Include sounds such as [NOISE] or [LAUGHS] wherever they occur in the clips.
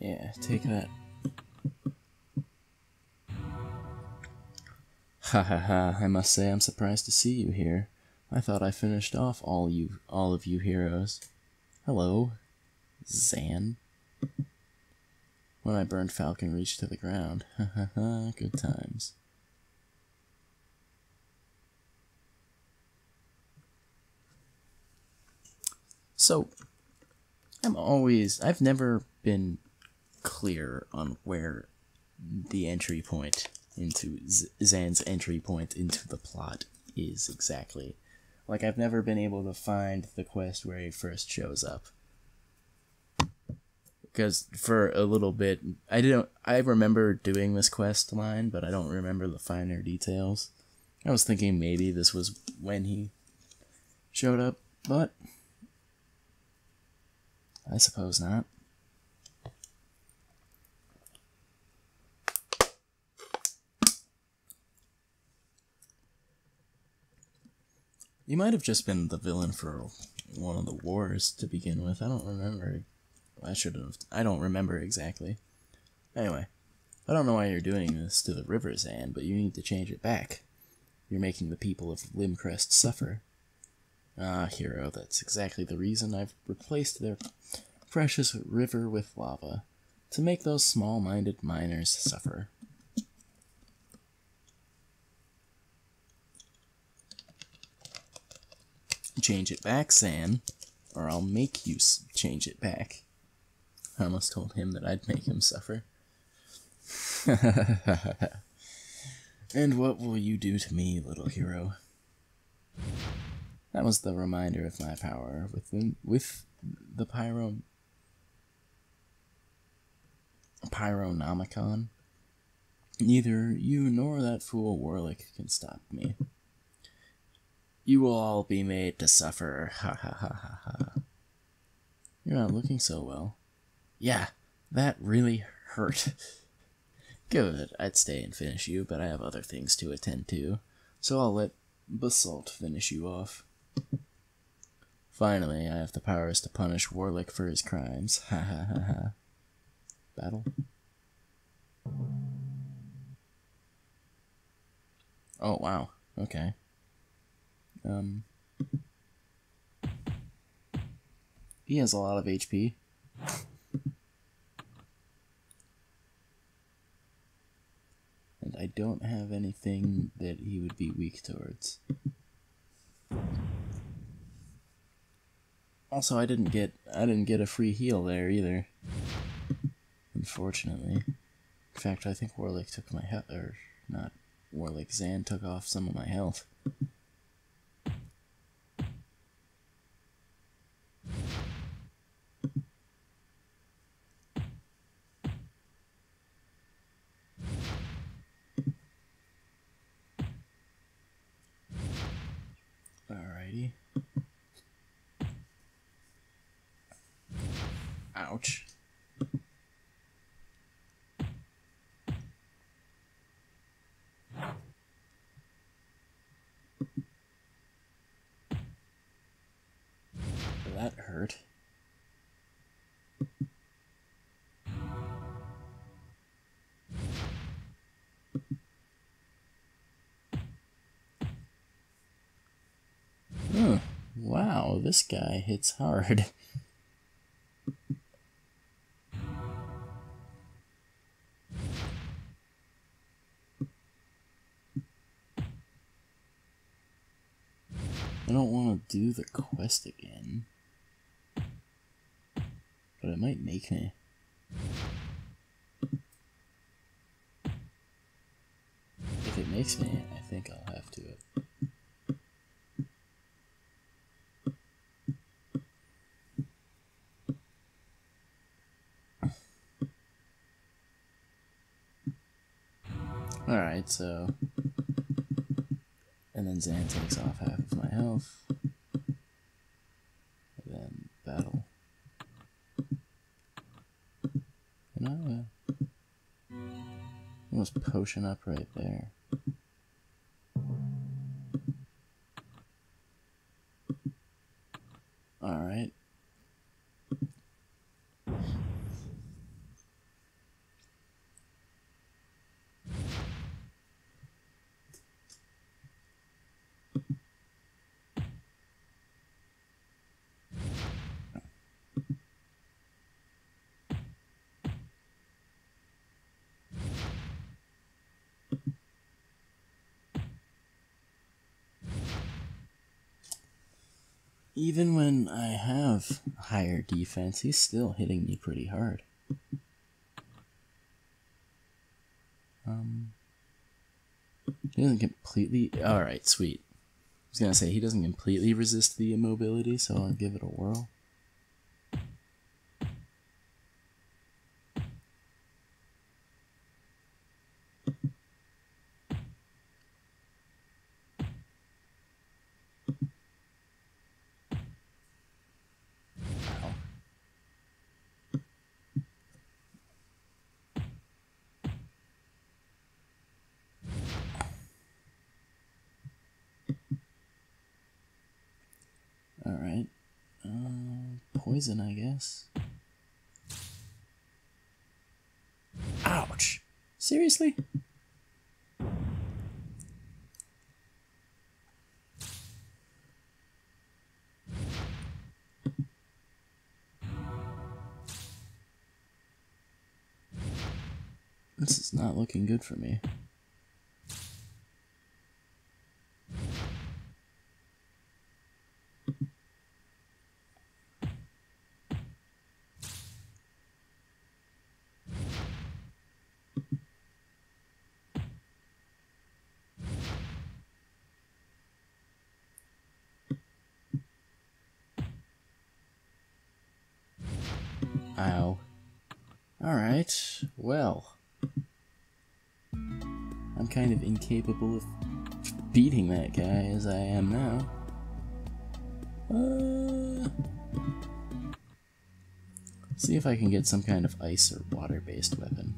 Yeah, take that. Ha ha ha, I must say I'm surprised to see you here. I thought I finished off all you all of you heroes. Hello, Xan. When I burned Falconreach to the ground. Ha ha ha, good times. So, I'm always, I've never been clear on where the entry point into Z- Xan's entry point into the plot is exactly. Like, I've never been able to find the quest where he first shows up. Because for a little bit, I didn't. I remember doing this quest line, but I don't remember the finer details. I was thinking maybe this was when he showed up, but I suppose not. You might have just been the villain for one of the wars to begin with. I don't remember. I should have. I don't remember exactly. Anyway, I don't know why you're doing this to the river's Xan, but you need to change it back. You're making the people of Limcrest suffer. Ah, hero, that's exactly the reason I've replaced their precious river with lava. To make those small minded miners suffer. Change it back, Xan, or I'll make you change it back. I almost told him that I'd make him suffer. [LAUGHS] and what will you do to me, little hero? That was the reminder of my power within with the pyro Pyronomicon. Neither you nor that fool Warlic can stop me. You will all be made to suffer. Ha ha ha ha ha. You're not looking so well. Yeah, that really hurt. [LAUGHS] Good, I'd stay and finish you, but I have other things to attend to, so I'll let Bassault finish you off. Finally, I have the powers to punish Warlic for his crimes. [LAUGHS] Ha ha ha ha. Battle? Oh, wow. Okay. Um. He has a lot of HP. And I don't have anything that he would be weak towards. Also, I didn't get I didn't get a free heal there either. Unfortunately. In fact, I think Warlic took my health, or not Warlic, Xan took off some of my health. That hurt. Huh. Wow, this guy hits hard. [LAUGHS] I don't want to do the quest again. It might make me. If it makes me, I think I'll have to. Alright, so. And then Xan takes off half of my health. Potion up right there. Even when I have higher defense, he's still hitting me pretty hard. Um, he doesn't completely. Alright, sweet. I was gonna say, he doesn't completely resist the immobility, so I'll give it a whirl. Wow. Alright. Uh, poison, I guess. Ouch! Seriously? This is not looking good for me. Alright, well. I'm kind of incapable of beating that guy as I am now. Uh, see if I can get some kind of ice or water based weapon.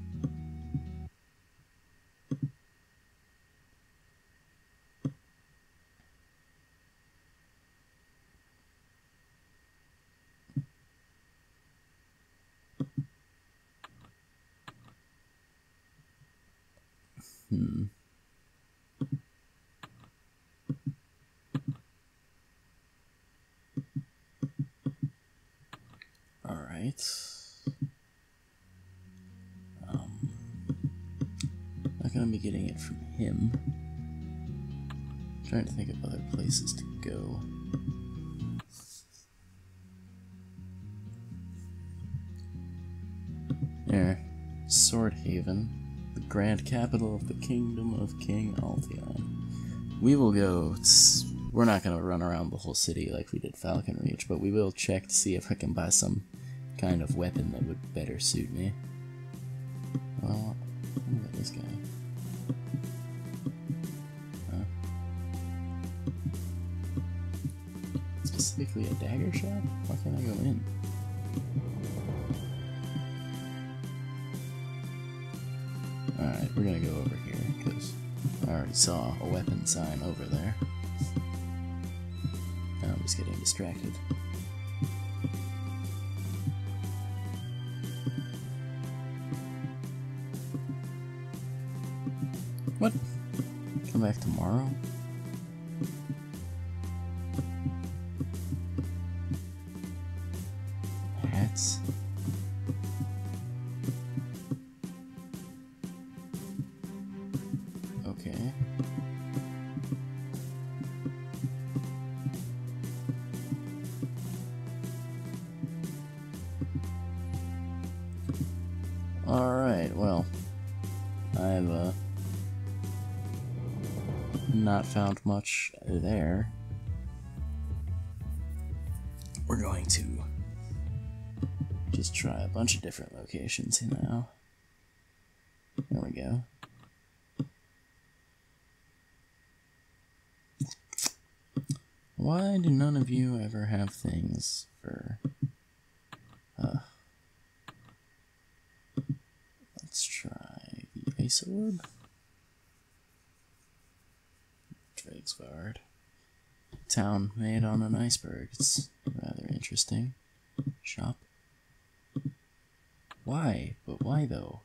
Hmm. All right. Um, not gonna be getting it from him. trying to think of other places to go. There, Swordhaven grand capital of the kingdom of King Alteon. We will go. We're not going to run around the whole city like we did Falconreach, but we will check to see if I can buy some kind of weapon that would better suit me. Well, look at this guy. Huh? Specifically a dagger shot? Why can't I go in? We're gonna go over here, because I already saw a weapon sign over there. Now I'm just getting distracted. What? Come back tomorrow? Just try a bunch of different locations now. There we go. Why do none of you ever have things for. Uh, let's try the Ice Orb. Dragesvard. Town made on an iceberg. It's rather interesting. Shop. Why? But why though?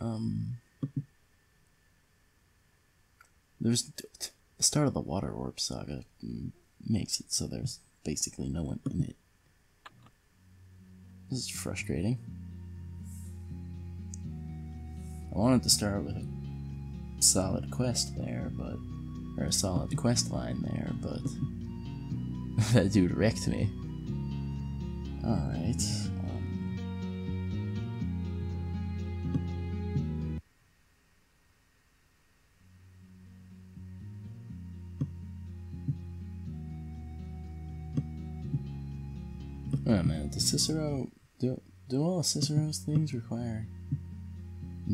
Um. There's the start of the Water Orb saga makes it so there's basically no one in it. This is frustrating. I wanted to start with a solid quest there, but or a solid quest line there, but [LAUGHS] that dude wrecked me. Alright. Um, Wait a minute, does Cysero do do all Cysero's things require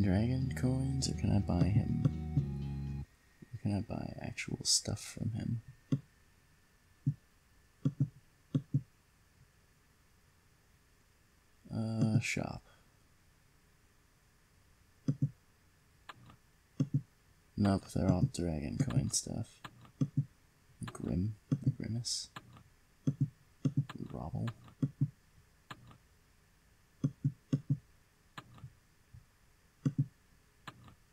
dragon coins or can I buy him or can I buy actual stuff from him? Uh, shop. Nope, they're all dragon coin stuff. Grim, grimace, robble.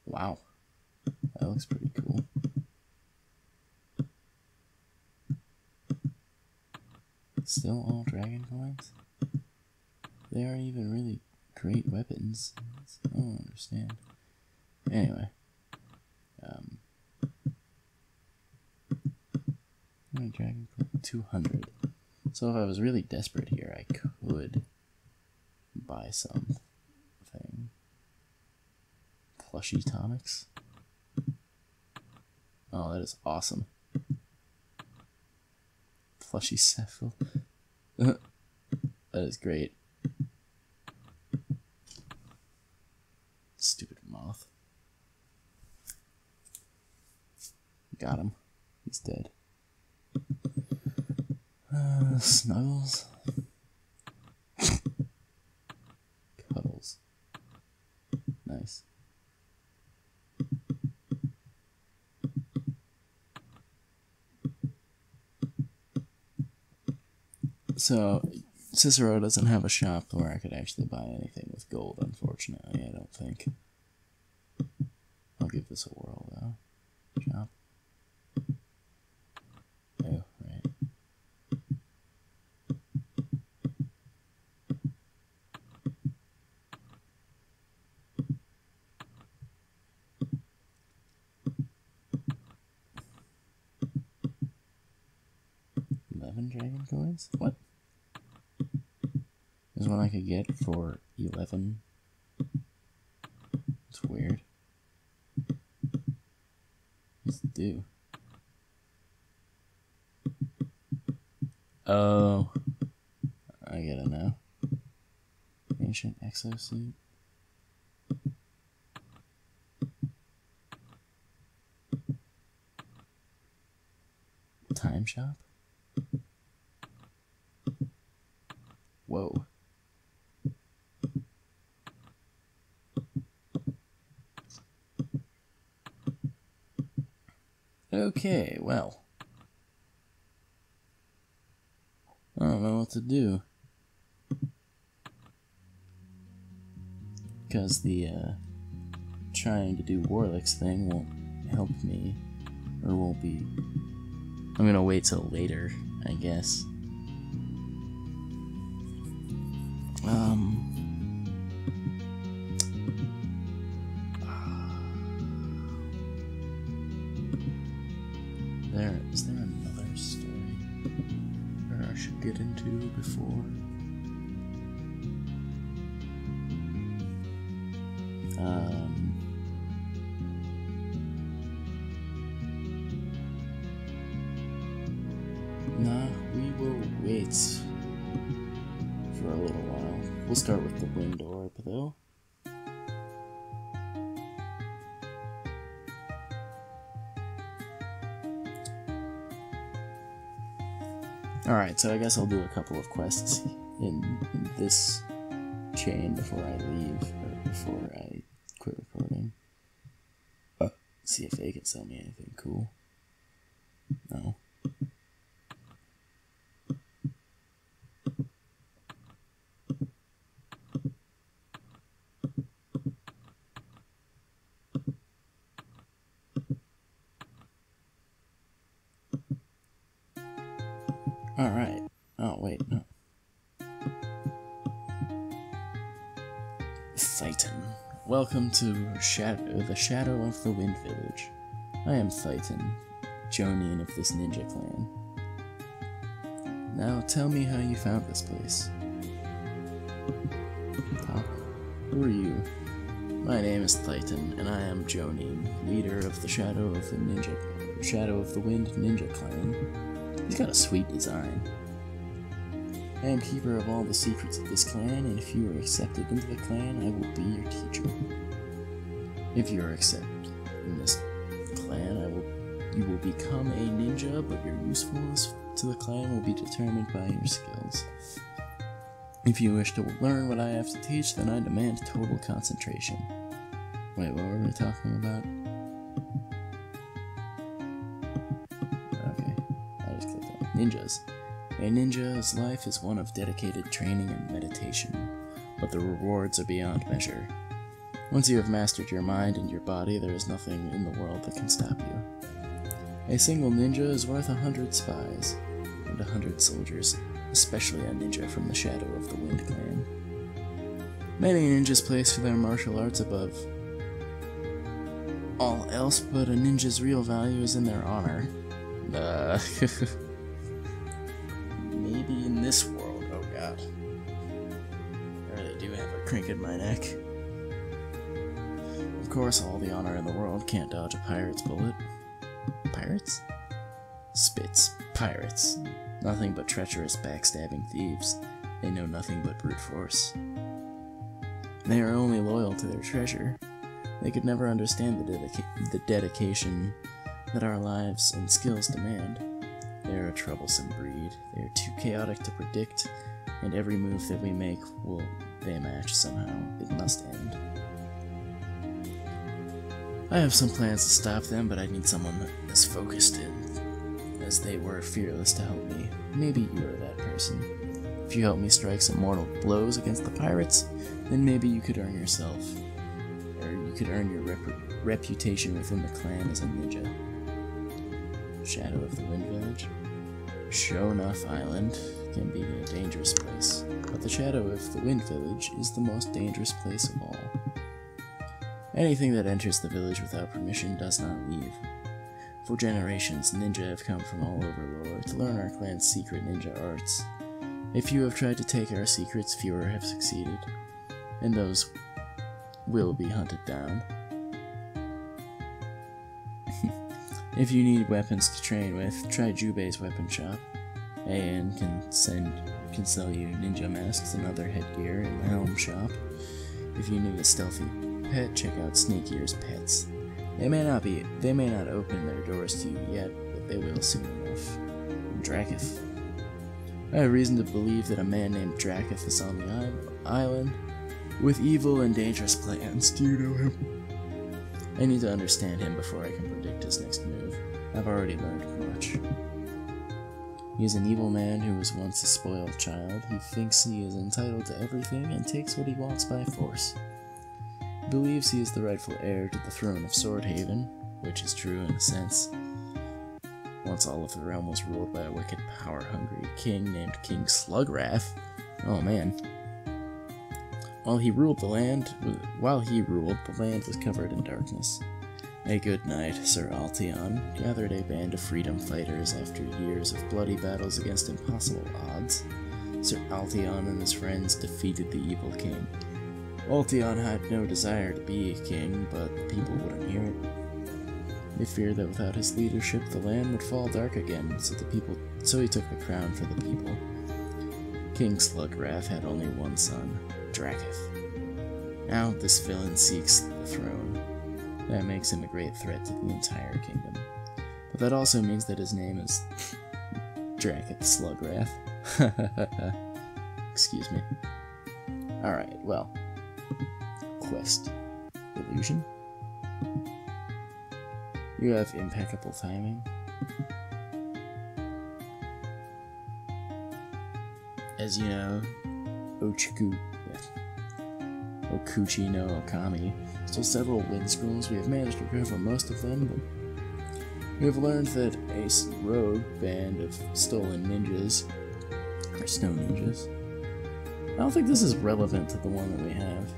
Wow, that looks pretty cool. Still all dragon coins? They aren't even really great weapons. I don't understand. Anyway. Um. many Dragon coin? 200. So if I was really desperate here, I could buy something. Plushy tonics. Oh, that is awesome. Plushy Cephal. [LAUGHS] that is great. Got him. He's dead. Uh, snuggles. Cuddles. Nice. So, Cysero doesn't have a shop where I could actually buy anything with gold, unfortunately, I don't think. I'll give this a whirl, though. Shop. Oh, right. Eleven coins? What? Is what I could get for eleven. It's weird. What's it do? Oh, I get it now. Ancient exosuit. Time shop. Okay, well. I don't know what to do. Because the, uh, trying to do Warlic's thing won't help me. Or won't be. I'm gonna wait till later, I guess. Um. Alright, so I guess I'll do a couple of quests in, in this chain before I leave, or before I quit recording. Uh, see if they can sell me anything cool. No. Alright. Oh, wait, no. Welcome to Shadow, the Shadow of the Wind Village. I am Thyton, Jonin of this ninja clan. Now tell me how you found this place. Talk. Who are you? My name is Thyton, and I am Jonin, leader of the Shadow of the Ninja Shadow of the Wind Ninja Clan. He's got a sweet design. I am keeper of all the secrets of this clan, and if you are accepted into the clan, I will be your teacher. If you are accepted in this clan, I will you will become a ninja, but your usefulness to the clan will be determined by your skills. If you wish to learn what I have to teach, then I demand total concentration. Wait, what were we talking about? Ninjas. A ninja's life is one of dedicated training and meditation, but the rewards are beyond measure. Once you have mastered your mind and your body, there is nothing in the world that can stop you. A single ninja is worth a hundred spies, and a hundred soldiers, especially a ninja from the Shadow of the Wind clan. Many ninjas place their martial arts above all else, but a ninja's real value is in their honor. [LAUGHS] Uh, [LAUGHS] do have a crink in my neck. Of course, all the honor in the world can't dodge a pirate's bullet. Pirates? Spits. Pirates. Nothing but treacherous, backstabbing thieves. They know nothing but brute force. They are only loyal to their treasure. They could never understand the, dedica the dedication that our lives and skills demand. They are a troublesome breed. They are too chaotic to predict, and every move that we make will they match somehow. It must end. I have some plans to stop them, but I need someone as focused and as they were fearless to help me. Maybe you are that person. If you help me strike some mortal blows against the pirates, then maybe you could earn yourself, or you could earn your rep reputation within the clan as a ninja. Shadow of the Wind Village. Shonuff Island can be a dangerous place, but the Shadow of the Wind Village is the most dangerous place of all. Anything that enters the village without permission does not leave. For generations, ninja have come from all over lore to learn our clan's secret ninja arts. A few have tried to take our secrets, fewer have succeeded, and those will be hunted down. [LAUGHS] if you need weapons to train with, try Jubei's weapon shop. AN can send can sell you ninja masks and other headgear in the Helm shop. If you need a stealthy pet, check out Snake Ears Pets. They may not be they may not open their doors to you yet, but they will soon enough. Drakath. I have reason to believe that a man named Drakath is on the island with evil and dangerous plans. Do you know him? I need to understand him before I can predict his next move. I've already learned much. He is an evil man who was once a spoiled child. He thinks he is entitled to everything and takes what he wants by force He believes he is the rightful heir to the throne of Swordhaven, which is true in a sense. Once all of the realm was ruled by a wicked, power-hungry king named King Slugwrath. Oh man. While he ruled the land, while he ruled, the land was covered in darkness. A good knight, Sir Alteon, gathered a band of freedom fighters after years of bloody battles against impossible odds. Sir Alteon and his friends defeated the evil king, Alteon had no desire to be a king, but the people wouldn't hear it. They feared that without his leadership, the land would fall dark again, so the people so he took the crown for the people. King Slugwrath had only one son, Drakath. Now this villain seeks the throne. That makes him a great threat to the entire kingdom. But that also means that his name is [LAUGHS] Drakath Slugwrath. [LAUGHS] Excuse me. Alright, well, quest. Illusion? You have impeccable timing. As you know, Ochiku, Okuchi no Okami stole several wind scrolls. We have managed to recover most of them, but we have learned that a rogue band of stolen ninjas, or snow ninjas, I don't think this is relevant to the one that we have.